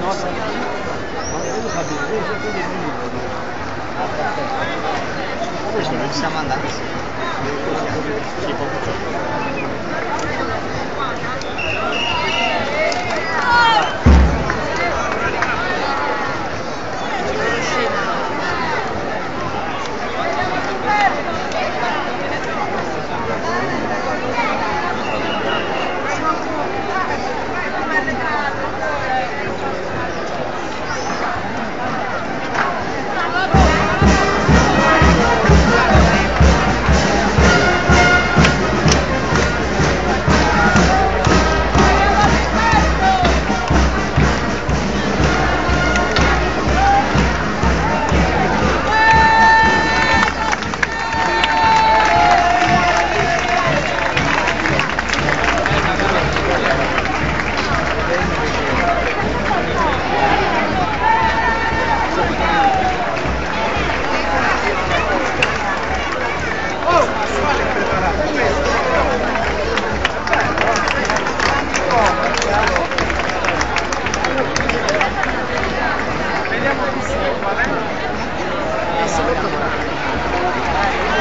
Nossa, nossa. Vamos, Rabino, deixa todo mundo. 下まだ走 Gracias.